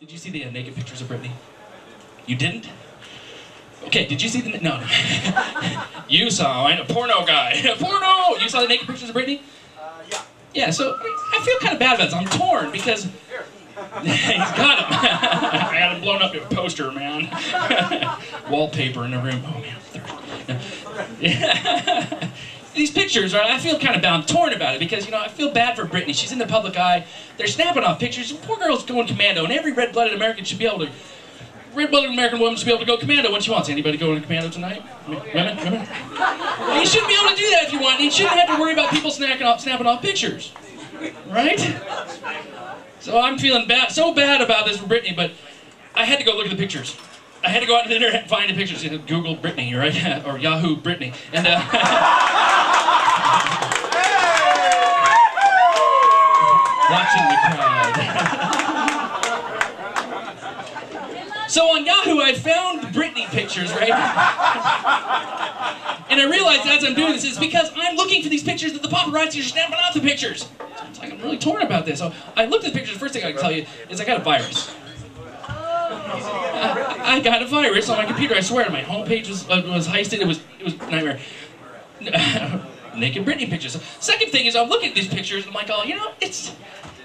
Did you see the uh, naked pictures of Britney? You didn't? Okay, did you see the... No, no. you saw, I'm a porno guy. porno! You saw the naked pictures of Britney? Uh, yeah. Yeah, so I feel kind of bad about this. I'm torn because... He's got him. I got him blown up to a poster, man. Wallpaper in the room. Oh, man. Yeah. These pictures, right? I feel kind of bound, torn about it because, you know, I feel bad for Britney. She's in the public eye. They're snapping off pictures. Poor girl's going commando, and every red-blooded American should be able to red-blooded American woman should be able to go commando when she wants. Anybody going commando tonight? Women? Women? You shouldn't be able to do that if you want. You shouldn't have to worry about people snapping off, snapping off pictures. Right? So I'm feeling bad, so bad about this for Britney, but I had to go look at the pictures. I had to go out to the internet and find the pictures. Google Britney, right? or Yahoo Britney. And uh, watching the crowd. so on Yahoo, I found Britney pictures, right? and I realized as I'm doing this, it's because I'm looking for these pictures that the paparazzi are snapping off the pictures. It's like I'm really torn about this. So I looked at the pictures. The first thing I can tell you is I got a virus. I, got a virus on my computer. I swear, my homepage was uh, was heisted. It was it was nightmare. Naked Britney pictures. Second thing is I'm looking at these pictures and I'm like, oh, you know, it's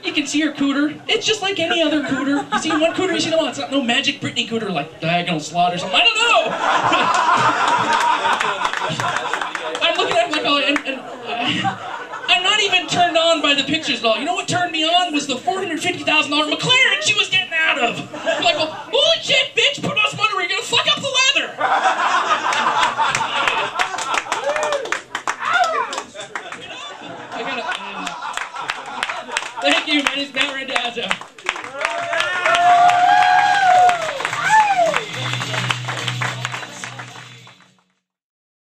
you can see her cooter. It's just like any other cooter. You see one cooter, you see the one. It's not no magic Britney cooter like diagonal slot or something. I don't know. I'm looking at it like, oh, and, and uh, I'm not even turned on by the pictures at all. You know what turned me on was the $450,000 McLaren she was getting out of. I'm like, well, I gotta. Thank you, man. It's Matt Randazzo.